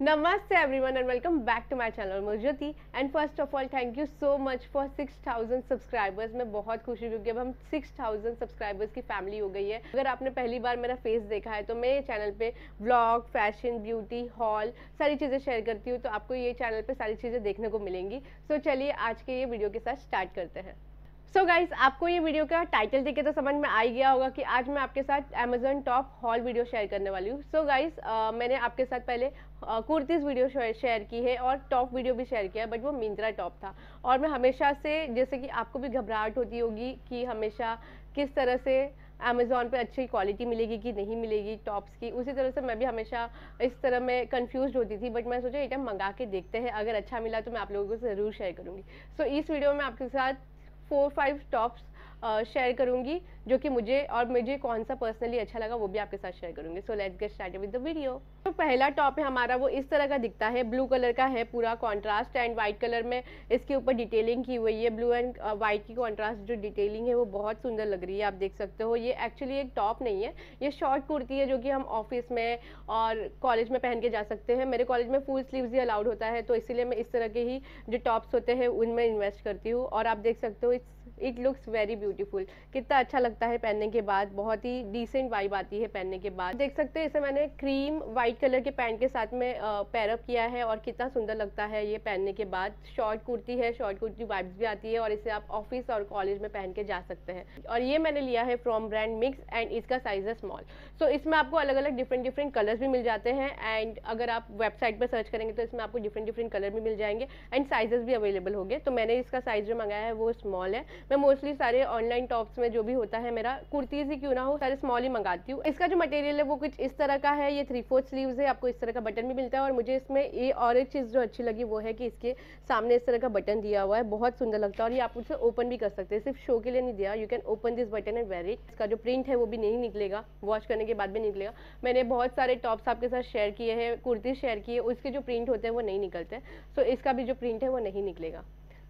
Namaste everyone and welcome back to my channel Murjati and first of all thank you so much for 6000 subscribers. मैं बहुत खुश हूँ क्योंकि अब हम 6000 सब्सक्राइबर्स की फैमिली हो गई है। अगर आपने पहली बार मेरा फेस देखा है तो मेरे चैनल पे व्लॉग फ़ैशन ब्यूटी हॉल सारी चीज़ें शेयर करती हूँ तो आपको ये चैनल पे सारी चीज़ें देखने को मिलेंगी। सो so, चलिए आज के ये वीडियो के साथ स्टार्ट करते हैं। सो so गाइज़ आपको ये वीडियो का टाइटल देखे तो समझ में आ गया होगा कि आज मैं आपके साथ Amazon top haul video share करने वाली हूँ। सो गाइज़ मैंने आपके साथ पहले कुर्तीज़ वीडियो शेयर की है और टॉप वीडियो भी शेयर किया है बट वो मिंत्रा टॉप था। और मैं हमेशा से जैसे कि आपको भी घबराहट होती होगी कि हमेशा किस तरह से अमेज़ोन पे अच्छी क्वालिटी मिलेगी कि नहीं मिलेगी टॉप्स की उसी तरह से मैं भी हमेशा इस तरह में कंफ्यूज होती थी बट मैं सोचा टाइम मंगा के देखते हैं अगर अच्छा मिला तो मैं आप लोगों को ज़रूर शेयर करूँगी। सो so, इस वीडियो में आपके साथ फोर फाइव टॉप्स शेयर करूँगी, जो कि मुझे और मुझे कौन सा पर्सनली अच्छा लगा, वो भी आपके साथ शेयर करूँगी। So let's get started with the video तो पहला टॉप है हमारा, वो इस तरह का दिखता है। ब्लू कलर का है पूरा कॉन्ट्रास्ट एंड व्हाइट कलर में इसके ऊपर डिटेलिंग की हुई है। ब्लू एंड व्हाइट की कॉन्ट्रास्ट जो डिटेलिंग है, वो बहुत सुंदर लग रही है, आप देख सकते हो। ये एक्चुअली एक टॉप नहीं है। ये शॉर्ट कुर्ती है, जो कि हम ऑफ़िस में और कॉलेज में पहन के जा सकते हैं। मेरे कॉलेज में फुल स्लीव्स ही अलाउड होता है तो इसीलिए मैं इस तरह के ही जो टॉप्स होते हैं, उनमें इन्वेस्ट करती हूँ। और आप देख सकते हो it's it looks very beautiful कितना अच्छा लगता है पहनने के बाद, बहुत ही डिसेंट वाइब आती है पहनने के बाद। देख सकते हैं, इसे मैंने क्रीम वाइट कलर के पैंट के साथ में पैरअप किया है और कितना सुंदर लगता है ये पहनने के बाद। शॉर्ट कुर्ती है शॉर्ट कुर्ती वाइब्स भी आती है और इसे आप ऑफ़िस और कॉलेज में पहन के जा सकते हैं। और ये मैंने लिया है फ्रॉम ब्रांड मिक्स एंड इसका साइज़ है स्मॉल सो इसमें आपको अलग अलग डिफरेंट डिफरेंट कलर्स भी मिल जाते हैं एंड अगर आप वेबसाइट पर सर्च करेंगे तो इसमें आपको डिफरेंट डिफरेंट कलर भी मिल जाएँगे एंड साइजेस भी अवेलेबल होंगे। तो मैंने इसका साइज़ जो मंगाया है वो स्मॉल है। मैं मोस्टली सारे ऑनलाइन टॉप्स में जो भी होता है मेरा, कुर्तीज ही क्यों ना हो, सारे स्मॉल ही मंगाती हूँ। इसका जो मटेरियल है वो कुछ इस तरह का है, ये थ्री फोर्थ स्लीव्स है, आपको इस तरह का बटन भी मिलता है और मुझे इसमें ये और एक चीज़ जो अच्छी लगी वो है कि इसके सामने इस तरह का बटन दिया हुआ है, बहुत सुंदर लगता है और ये आप उसे ओपन भी कर सकते हैं। सिर्फ़ शो के लिए नहीं दिया you can open this button and very इसका जो प्रिंट है वो भी नहीं निकलेगा वॉश करने के बाद भी निकलेगा। मैंने बहुत सारे टॉप्स आपके साथ शेयर किए हैं, कुर्ती शेयर किए उसके जो प्रिंट होते हैं वो नहीं निकलते। सो इसका भी जो प्रिंट है वो नहीं निकलेगा।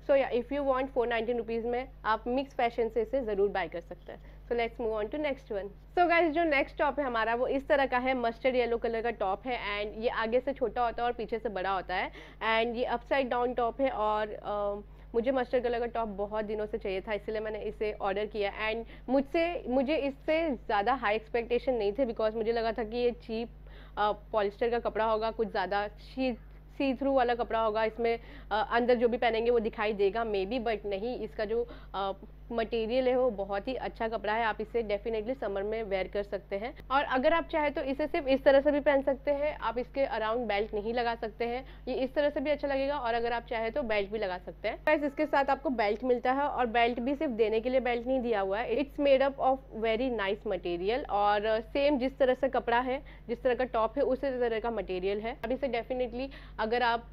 So yeah if you want four nineteen rupees में आप मिक्स फ़ैशन से इसे ज़रूर बाय कर सकते हैं। So let's move on to next one so guys जो नेक्स्ट टॉप है हमारा वो इस तरह का है। मस्टर्ड येलो कलर का टॉप है एंड ये आगे से छोटा होता है और पीछे से बड़ा होता है। एंड ये अपसाइड डाउन टॉप है और uh, मुझे मस्टर्ड कलर का टॉप बहुत दिनों से चाहिए था इसलिए मैंने इसे ऑर्डर किया। एंड मुझसे मुझे इससे ज़्यादा हाई एक्सपेक्टेशन नहीं थे बिकॉज़ मुझे लगा था कि ये चीप पॉलिस्टर का कपड़ा होगा कुछ ज़्यादा सी थ्रू वाला कपड़ा होगा इसमें आ, अंदर जो भी पहनेंगे वो दिखाई देगा मे बी बट नहीं इसका जो मटेरियल है वो बहुत ही अच्छा कपड़ा है आप इसे डेफिनेटली समर में वेयर कर सकते हैं। और अगर आप चाहे तो इसे सिर्फ़ इस तरह से भी पहन सकते हैं आप इसके अराउंड बेल्ट नहीं लगा सकते हैं ये इस तरह से भी अच्छा लगेगा और अगर आप चाहे तो बेल्ट भी लगा सकते हैं। वैसे इसके साथ आपको बेल्ट मिलता है और बेल्ट भी सिर्फ़ देने के लिए बेल्ट नहीं दिया हुआ है it's made up of very nice material और सेम जिस तरह से कपड़ा है जिस तरह का टॉप है उसी तरह का मटेरियल है। अब इसे डेफिनेटली अगर आप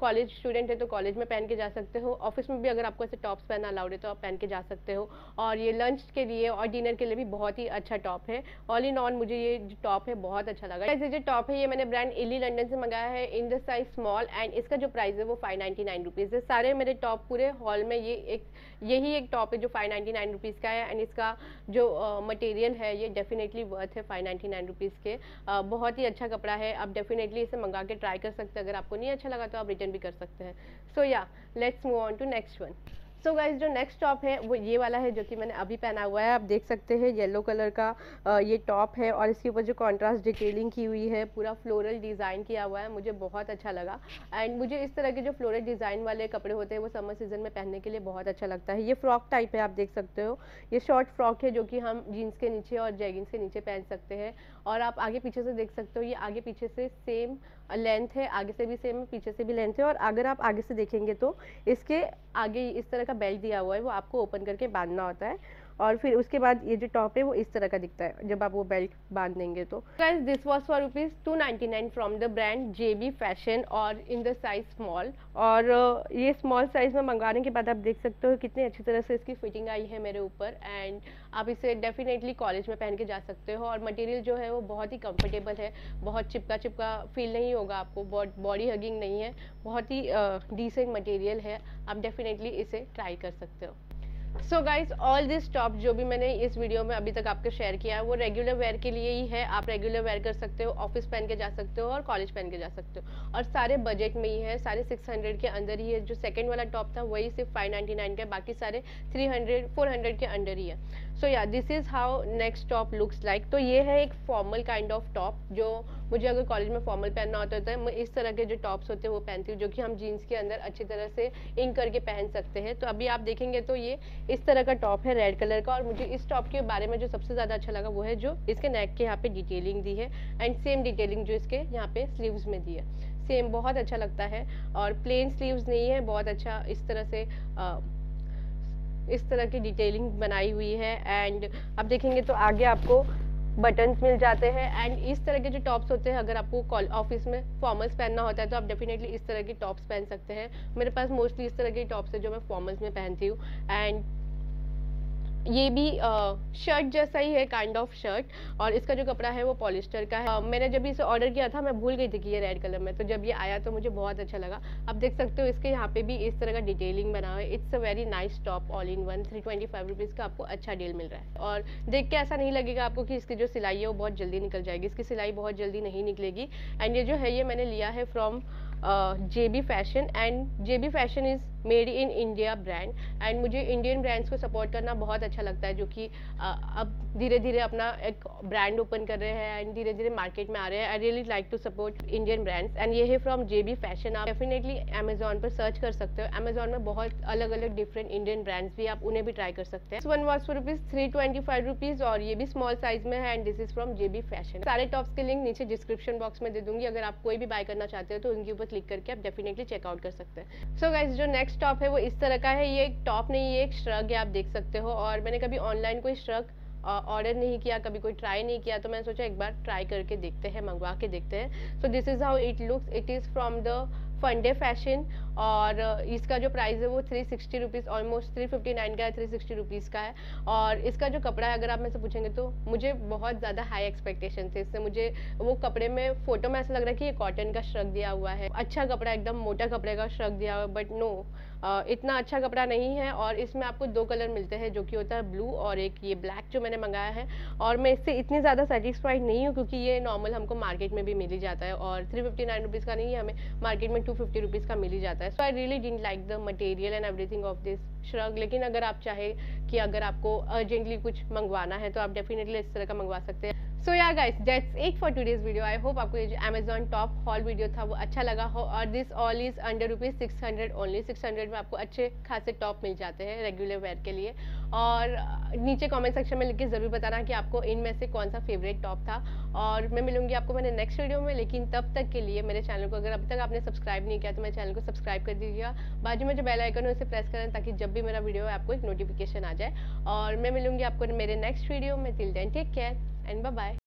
कॉलेज स्टूडेंट है तो कॉलेज में पहन के जा सकते हो। ऑफ़िस में भी अगर आपको ऐसे टॉप्स पहनना अलाउड है तो आप पहन के जा सकते हो। और ये लंच के लिए और डिनर के लिए भी बहुत ही अच्छा टॉप है। ऑल इन ऑन मुझे ये जो टॉप है बहुत अच्छा लगा। ऐसे जो टॉप है ये मैंने ब्रांड इली लंडन से मंगाया है। In the size small and इसका जो प्राइस है वो फाइव नाइन्टी नाइन रुपीज़ है। सारे मेरे टॉप पूरे हॉल में ये एक यही एक टॉप है जो फाइव नाइन्टी नाइन रुपीज़ का है। एंड इसका जो मटेरियल uh, है ये डेफिनेटली वर्थ है फाइव नाइन्टी नाइन रुपीज़ के। uh, बहुत ही अच्छा कपड़ा है। आप डेफिनेटली इसे मंगा के ट्राई कर सकते हैं अगर आपको नहीं अच्छा लगा तो आप रिटर्न भी कर सकते हैं। So yeah let's move on to next one so so guys जो नेक्स्ट टॉप है, वो ये वाला है जो कि मैंने अभी पहना हुआ है। आप देख सकते हैं येलो कलर का ये टॉप है और इसके ऊपर जो कॉन्ट्रास्ट डिटेलिंग की हुई है, पूरा फ्लोरल डिज़ाइन किया हुआ है। मुझे बहुत अच्छा लगा। एंड मुझे इस तरह के जो फ्लोरल डिज़ाइन वाले कपड़े होते हैं, वो समर सीज़न में पहनने के लिए बहुत अच्छा लगता है। ये फ्रॉक टाइप है, आप देख सकते हो। ये शॉर्ट फ्रॉक है जो कि हम जीन्स के नीचे और जैगिंग्स के नीचे पहन सकते हैं। और आप आगे पीछे से देख सकते हो, ये आगे पीछे से सेम लेंथ है, आगे से भी सेम है, पीछे से भी लेंथ है और अगर आप आगे से देखेंगे तो इसके आगे इस तरह का बेल्ट दिया हुआ है, वो आपको ओपन करके बांधना होता है। और फिर उसके बाद ये जो टॉप है वो इस तरह का दिखता है, जब आप वो बेल्ट बाँध देंगे तो। Guys this was for rupees two ninety nine from the brand J B Fashion और इन द साइज़ स्मॉल और ये स्मॉल साइज़ में मंगवाने के बाद आप देख सकते हो कितनी अच्छी तरह से इसकी फिटिंग आई है मेरे ऊपर एंड आप इसे डेफिनेटली कॉलेज में पहन के जा सकते हो और मटेरियल जो है वो बहुत ही कंफर्टेबल है, बहुत चिपका चिपका फील नहीं होगा आपको बॉडी हगिंग नहीं है, बहुत ही डिसेंट मटेरियल है, आप डेफिनेटली इसे ट्राई कर सकते हो। So guys all this top जो भी मैंने इस वीडियो में अभी तक आपके शेयर किया है, वो रेगुलर वेयर के लिए ही है। आप रेगुलर वेयर कर सकते हो ऑफ़िस पहन के जा सकते हो और कॉलेज पहन के जा सकते हो। और सारे बजट में ही है, सारे 600 के अंदर ही है। जो सेकंड वाला टॉप था, वही सिर्फ़ 599 का बाकी सारे 300 400 के अंडर ही है। So yeah this is how next top looks like तो ये है एक फॉर्मल काइंड ऑफ़ टॉप जो मुझे अगर कॉलेज में फॉर्मल पहनना होता है मैं इस तरह के जो टॉप्स होते हैं वो पहनती हूँ जो कि हम जीन्स के अंदर अच्छी तरह से इंक करके पहन सकते हैं। तो अभी आप देखेंगे तो ये इस तरह का टॉप है रेड कलर का और मुझे इस टॉप के बारे में जो सबसे ज़्यादा अच्छा लगा वो है जो इसके नेक के यहाँ पे डिटेलिंग दी है एंड सेम डिटेलिंग जो इसके यहाँ पे स्लीव्स में दी है। सेम बहुत अच्छा लगता है और प्लेन स्लीव्स नहीं है बहुत अच्छा इस तरह से आ, इस तरह की डिटेलिंग बनाई हुई है। एंड आप देखेंगे तो आगे आपको बटन्स मिल जाते हैं। एंड इस तरह के जो टॉप्स होते हैं, अगर आपको ऑफ़िस में फॉर्मल्स पहनना होता है तो आप डेफिनेटली इस तरह के टॉप्स पहन सकते हैं। मेरे पास मोस्टली इस तरह के टॉप्स है जो मैं फॉर्मल्स में पहनती हूँ। एंड ये भी शर्ट जैसा ही है काइंड ऑफ़ शर्ट और इसका जो कपड़ा है वो पॉलिस्टर का है। मैंने जब इसे ऑर्डर किया था, मैं भूल गई थी कि ये रेड कलर में तो जब ये आया तो मुझे बहुत अच्छा लगा। आप देख सकते हो इसके यहाँ पे भी इस तरह का डिटेलिंग बना हुआ है। It's a very nice top all in one three twenty five rupees का आपको अच्छा डील मिल रहा है। और देख के ऐसा नहीं लगेगा आपको कि इसकी जो सिलाई है वो बहुत जल्दी निकल जाएगी, इसकी सिलाई बहुत जल्दी नहीं निकलेगी। एंड ये जो है, ये मैंने लिया है from J B Fashion and J B Fashion is made in India brand and मुझे इंडियन ब्रांड्स को सपोर्ट करना बहुत अच्छा लगता है जो कि अब धीरे धीरे अपना एक ब्रांड ओपन कर रहे हैं एंड धीरे धीरे मार्केट में आ रहे हैं। I really like to support Indian brands and ये है फ्रॉम जे बी फ़ैशन आप डेफिनेटली अमेजोन पर सर्च कर सकते हो। अमेजोन में बहुत अलग अलग डिफरेंट इंडियन ब्रांड्स भी आप उन्हें भी ट्राई कर सकते हैं। One was for rupees three twenty five rupees और ये भी स्मॉल साइज़ में है and this is from J B Fashion सारे टॉप्स के लिंक नीचे डिस्क्रिप्शन बॉक्स में दे दूँगी। अगर आप कोई भी बाय करना चाहते हो तो उनके ऊपर क्लिक करके आप डेफिनेटली चेकआउट कर सकते हैं। सो गाइज़ जो नेक्स्ट टॉप है वो इस तरह का है। ये एक टॉप नहीं, ये एक श्रग है, आप देख सकते हो। और मैंने कभी ऑनलाइन कोई श्रग ऑर्डर नहीं किया, कभी कोई ट्राई नहीं किया तो मैंने सोचा एक बार ट्राई करके देखते हैं, मंगवा के देखते हैं। So this is how it looks it is from the Funday Fashion और इसका जो प्राइस है वो three sixty rupees almost three fifty nine का है थ्री सिक्सटी रुपीज़ का है। और इसका जो कपड़ा है, अगर आप मेरे से पूछेंगे तो मुझे बहुत ज़्यादा हाई एक्सपेक्टेशन थे। इससे मुझे वो कपड़े में फ़ोटो में ऐसा लग रहा है कि ये कॉटन का श्रग दिया हुआ है। अच्छा कपड़ा, एकदम मोटा कपड़े का श्रग दिया हुआ है बट नो इतना अच्छा कपड़ा नहीं है। और इसमें आपको दो कलर मिलते हैं, जो कि होता है ब्लू और एक ये ब्लैक जो मैंने मंगाया है। और मैं इससे इतनी ज़्यादा सेटिस्फाइड नहीं हूँ, क्योंकि ये नॉर्मल हमको मार्केट में भी मिल ही जाता है। और थ्री फिफ्टी नाइन रुपीज़ का नहीं है, हमें मार्केट में टू फिफ्टी रुपीज़ का मिल ही जाता है। So I really didn't like the material and everything of this shrug लेकिन अगर आप चाहे कि अगर आपको अर्जेंटली कुछ मंगवाना है तो आप डेफिनेटली इस तरह का मंगवा सकते हैं। सो यार guys that's it for today's video I hope आपको ये जो अमेजॉन टॉप हॉल वीडियो था, वो अच्छा लगा हो। और this all is under rupees six hundred only six hundred में आपको अच्छे खासे टॉप मिल जाते हैं रेगुलर वेयर के लिए। और नीचे कमेंट सेक्शन में लिख के ज़रूर बताना कि आपको इनमें से कौन सा फेवरेट टॉप था। और मैं मिलूँगी आपको मैंने नेक्स्ट वीडियो में। लेकिन तब तक के लिए मेरे चैनल को अगर अभी तक आपने सब्सक्राइब नहीं किया तो मेरे चैनल को सब्सक्राइब कर दीजिएगा। बाजू में जो बेल आइकन है, उसे प्रेस करें ताकि जब भी मेरा वीडियो है आपको एक नोटिफिकेशन आ जाए। और मैं मिलूँगी आपको मेरे नेक्स्ट वीडियो में। Till then take care and bye